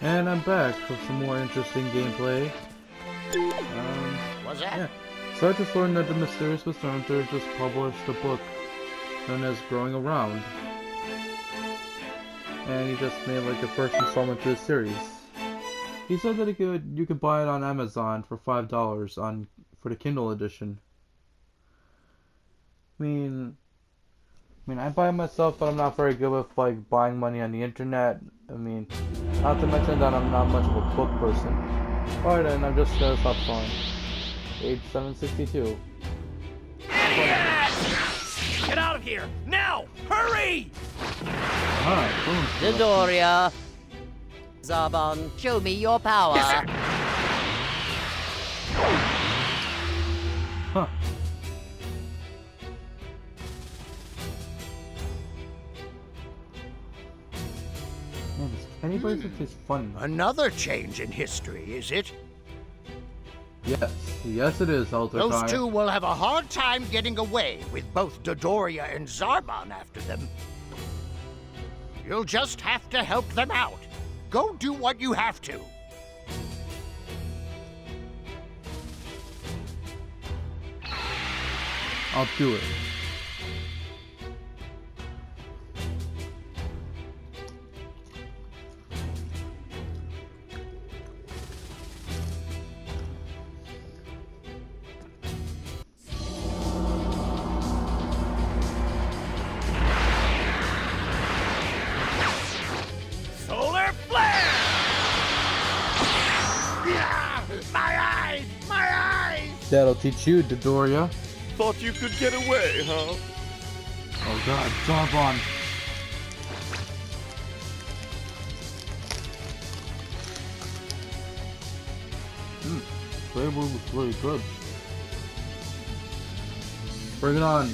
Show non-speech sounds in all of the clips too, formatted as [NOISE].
And I'm back with some more interesting gameplay. Um, What's that? yeah. So I just learned that the Mysterious Mr. Hunter just published a book known as Growing Around. And he just made like the first installment to the series. He said that he could you could buy it on Amazon for five dollars on for the Kindle edition. I mean I mean I buy it myself but I'm not very good with like buying money on the internet. I mean not to mention that I'm not much of a book person. Alright then I'm just gonna stop calling. Age seven sixty two. Get out of here! Now! Hurry! Alright, boom. Dodoria. Zarbon, show me your power. Huh. [LAUGHS] Man, this Kenny Bracelet hmm. is fun. Another change in history, is it? Yes, yes it is, Elder Those Kai. two will have a hard time getting away with both Dodoria and Zarbon after them. You'll just have to help them out. Go do what you have to. I'll do it. That'll teach you, Dodoria. Thought you could get away, huh? Oh god, Zarbon. Hmm, flavor was really good. Bring it on,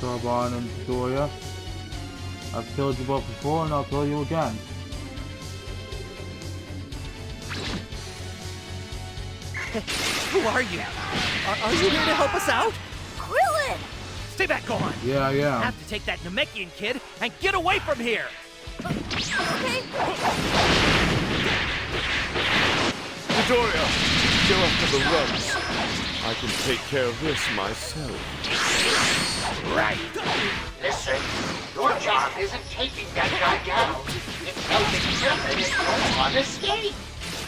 Zarbon and Dodoria. I've killed you both before and I'll kill you again. [LAUGHS] Who are you? Are, are you here to help us out? Krillin! Stay back, Gohan! Yeah, yeah. I have to take that Namekian kid and get away from here! Okay, Midoriya, go after the runs. I can take care of this myself. Right! Listen, your job isn't taking that guy down. It's helping him and his on escape.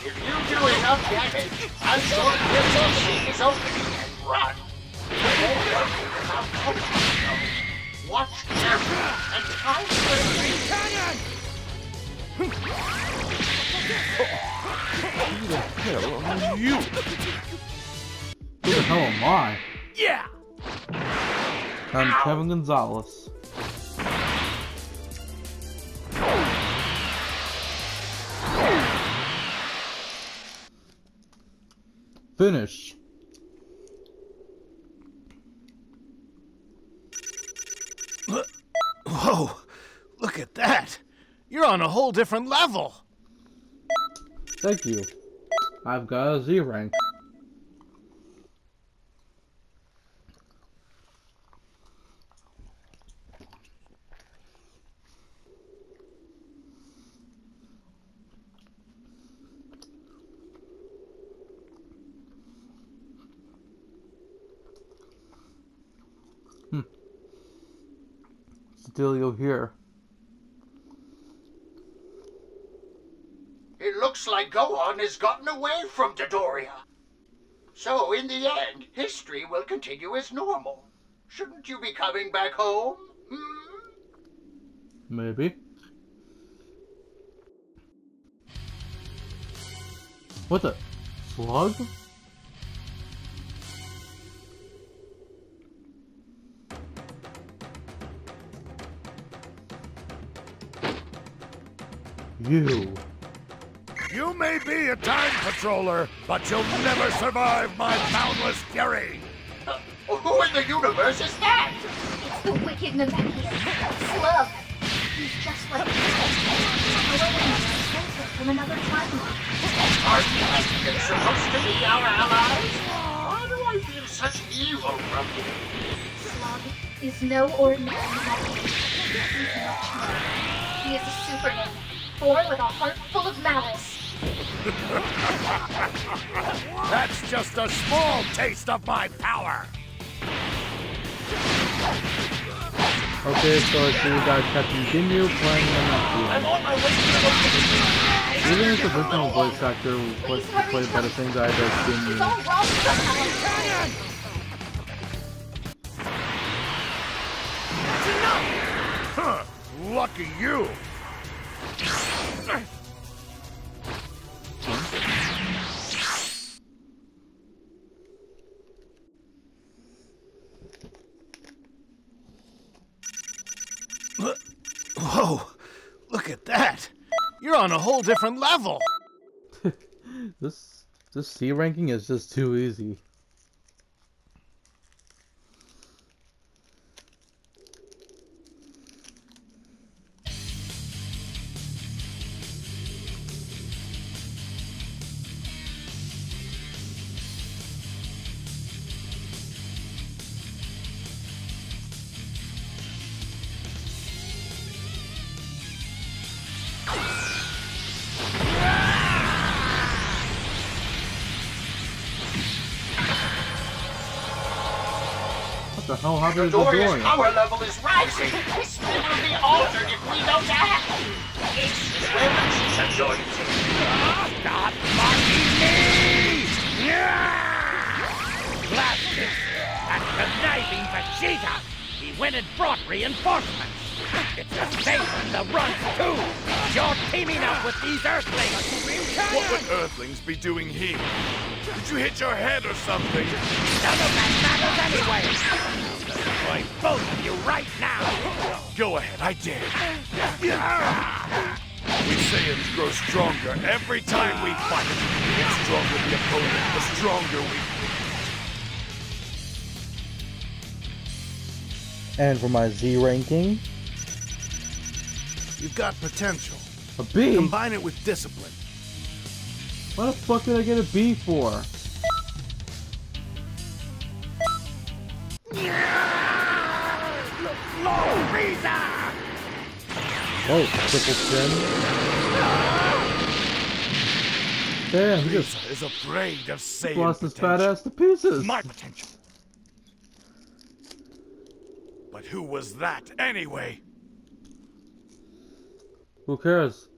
If you do enough damage, I'm sure he'll will see his opening and run. He won't hurt you without coaching, though. Watch carefully and time quickly. Who the hell are you? Who the hell am I? Yeah! I'm Kevin Gonzalez. Finish. Whoa! Look at that! You're on a whole different level! Thank you. I've got a Z rank. Here. It looks like Gohan has gotten away from Dodoria. So, in the end, history will continue as normal. Shouldn't you be coming back home? Hmm? Maybe. What the? Slug? You. You may be a time patroller, but you'll never survive my boundless fury! Uh, who in the universe is that? it's the wicked Namekian. Slug. He's just like However, from another timeline. Are Namekians supposed to be our allies? Why do I feel such evil from you? Slug is no ordinary Namekian. He's much more. He is a super Namekian. Born with a heart full of malice. [LAUGHS] That's just a small taste of my power. Okay, so I see we got Captain Ginyu playing I'm on my way to the Even if the original voice actor was played by the same guy as It's Ginyu. all. Huh, lucky you. Whoa, look at that. You're on a whole different level. [LAUGHS] This this C ranking is just too easy. The hell happened to Doria's Dorian? power level is rising. This will be altered if we don't act. It's Swimmers anointing. Stop mocking me! Blasted! That conniving Vegeta! He went and brought reinforcements! It's a same with the runs, too! You're teaming up with these Earthlings! What would Earthlings be doing here? Did you hit your head or something? None of that matters anyway! I'll destroy both of you right now! Go ahead, I dare. We Saiyans grow stronger every time we fight. The stronger the opponent, the stronger we get. And for my Z ranking, You've got potential. a B. Combine it with discipline. What the fuck did I get a B for? Low Frieza! Oh, triple chin. Damn, he just Frieza is afraid of Saiyan lost his fat ass to pieces. My potential. But who was that anyway? Who cares?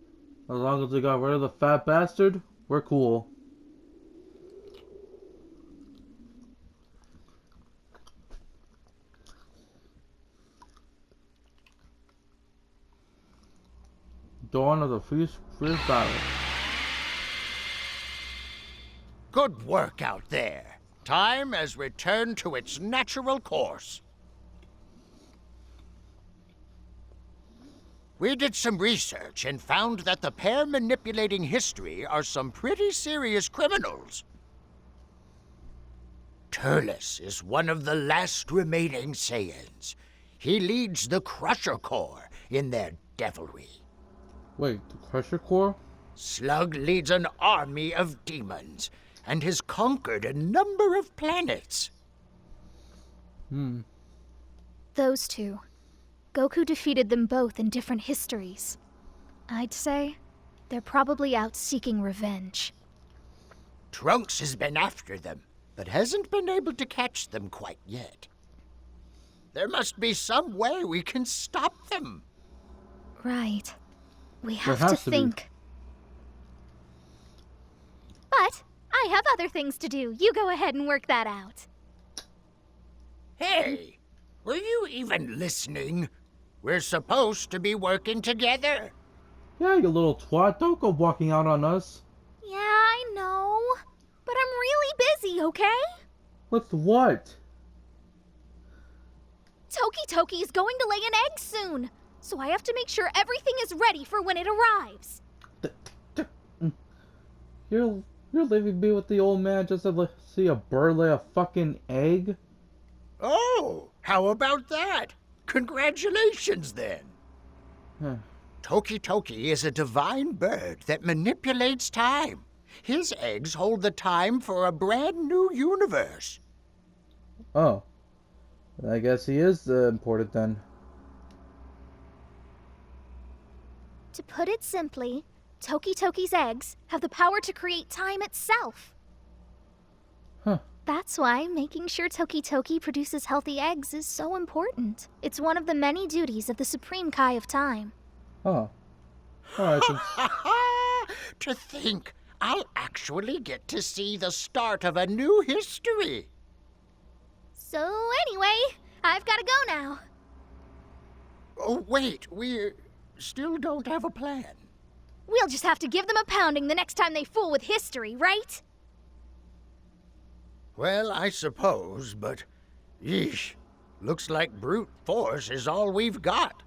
As long as we got rid of the fat bastard, we're cool. Dawn of the Fierce, fierce Battle. Good work out there. Time has returned to its natural course. We did some research and found that the pair manipulating history are some pretty serious criminals. Turles is one of the last remaining Saiyans. He leads the Crusher Corps in their devilry. Wait, the Crusher Corps? Slug leads an army of demons and has conquered a number of planets. Hmm. Those two. Goku defeated them both in different histories. I'd say they're probably out seeking revenge. Trunks has been after them, but hasn't been able to catch them quite yet. There must be some way we can stop them. Right. We have to has to be. think. But I have other things to do. You go ahead and work that out. Hey, were you even listening? We're supposed to be working together. Yeah, you little twat, don't go walking out on us. Yeah, I know. But I'm really busy, okay? With what? Toki Toki is going to lay an egg soon. So I have to make sure everything is ready for when it arrives. Mm. You're you're leaving me with the old man just to see a bird lay a fucking egg? Oh, how about that? Congratulations then. Huh. Toki Toki is a divine bird that manipulates time. His eggs hold the time for a brand new universe. oh. I guess he is uh, important then. To put it simply, Toki Toki's eggs have the power to create time itself. Huh. That's why making sure Toki Toki produces healthy eggs is so important. It's one of the many duties of the Supreme Kai of Time. Oh. Alright then. [LAUGHS] to think I'll actually get to see the start of a new history. So, anyway, I've gotta go now. Oh, wait, we still don't have a plan. We'll just have to give them a pounding the next time they fool with history, right? Well, I suppose, but yeesh, looks like brute force is all we've got.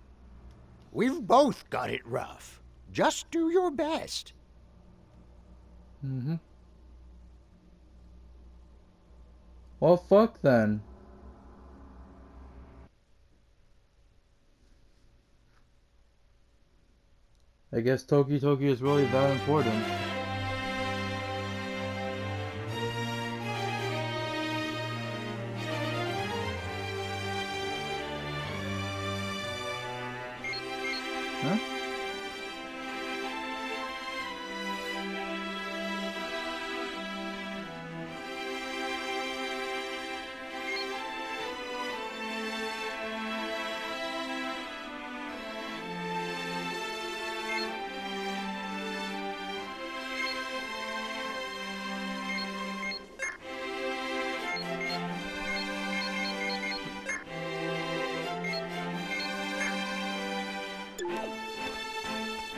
We've both got it rough. Just do your best. Mm-hmm. Well, fuck then. I guess Toki Toki is really that important. Huh?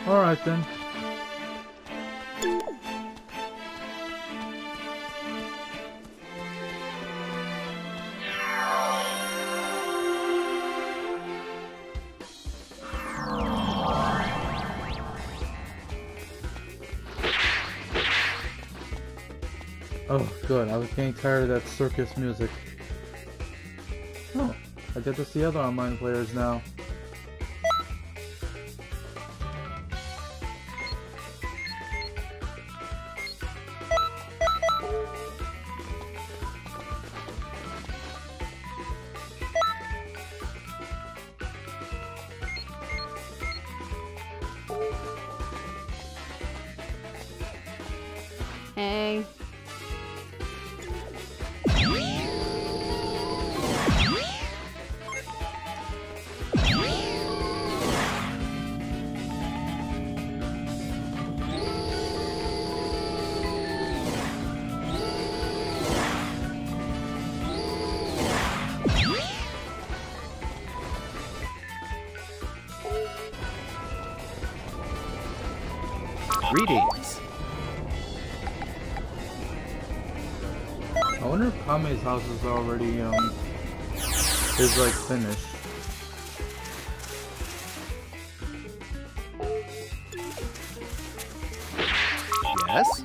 Alright then. Oh, good. I was getting tired of that circus music. Oh, I get to see other online players now. Hey. Greetings. Wonder if Kame's house is already, um, is like finished. Yes?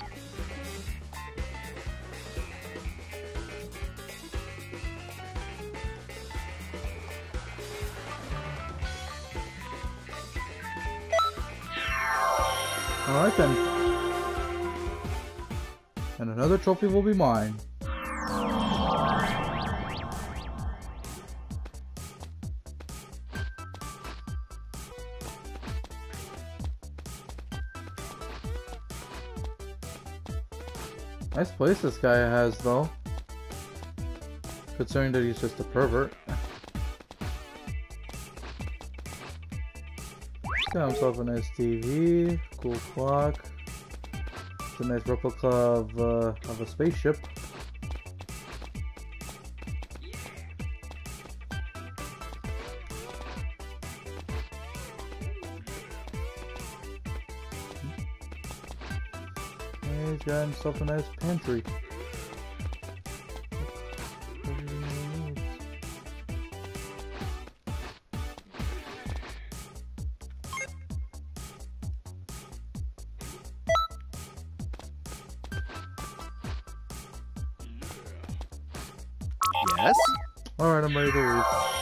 Alright then. And another trophy will be mine. Place this guy has though. Considering that he's just a pervert. Got himself a nice TV, cool clock. It's a nice replica of, uh, of a spaceship. Himself a nice pantry. Yes? Alright, I'm ready to leave.